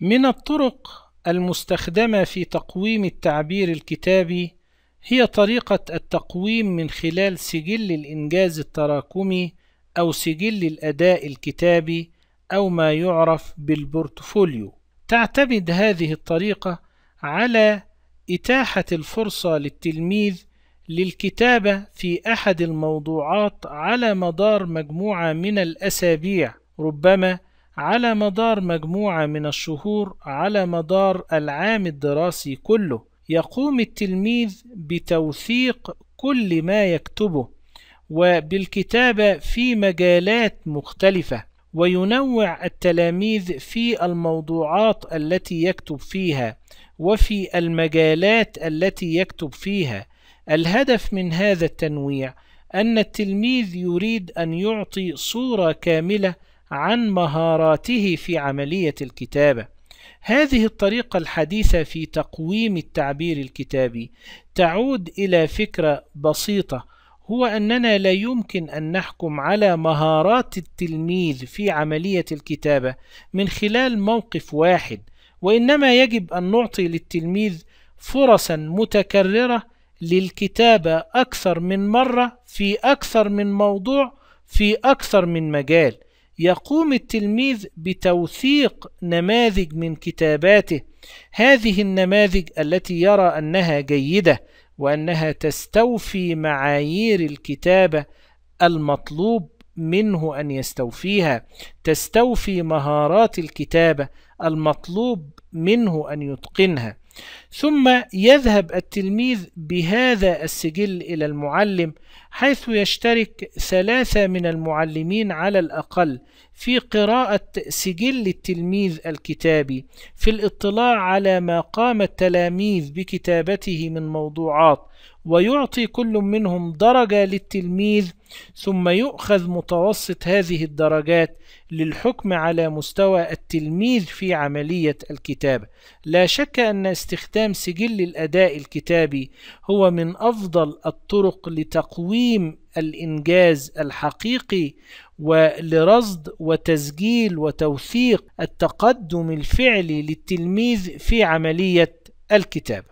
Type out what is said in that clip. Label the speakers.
Speaker 1: من الطرق المستخدمة في تقويم التعبير الكتابي هي طريقة التقويم من خلال سجل الإنجاز التراكمي أو سجل الأداء الكتابي أو ما يعرف بالبورتفوليو. تعتمد هذه الطريقة على إتاحة الفرصة للتلميذ للكتابة في أحد الموضوعات على مدار مجموعة من الأسابيع، ربما على مدار مجموعة من الشهور على مدار العام الدراسي كله. يقوم التلميذ بتوثيق كل ما يكتبه وبالكتابة في مجالات مختلفة وينوع التلاميذ في الموضوعات التي يكتب فيها وفي المجالات التي يكتب فيها الهدف من هذا التنويع أن التلميذ يريد أن يعطي صورة كاملة عن مهاراته في عملية الكتابة. هذه الطريقة الحديثة في تقويم التعبير الكتابي تعود إلى فكرة بسيطة هو أننا لا يمكن أن نحكم على مهارات التلميذ في عملية الكتابة من خلال موقف واحد وإنما يجب أن نعطي للتلميذ فرصا متكررة للكتابة أكثر من مرة في أكثر من موضوع في أكثر من مجال. يقوم التلميذ بتوثيق نماذج من كتاباته. هذه النماذج التي يرى أنها جيدة وأنها تستوفي معايير الكتابة المطلوب منه أن يستوفيها تستوفي مهارات الكتابة المطلوب منه أن يتقنها. ثم يذهب التلميذ بهذا السجل إلى المعلم حيث يشترك ثلاثة من المعلمين على الأقل في قراءة سجل التلميذ الكتابي في الاطلاع على ما قام التلاميذ بكتابته من موضوعات ويعطي كل منهم درجة للتلميذ ثم يؤخذ متوسط هذه الدرجات للحكم على مستوى التلميذ في عملية الكتابة. لا شك أن استخدام سجل الأداء الكتابي هو من أفضل الطرق لتقويم الإنجاز الحقيقي ولرصد وتسجيل وتوثيق التقدم الفعلي للتلميذ في عملية الكتابة.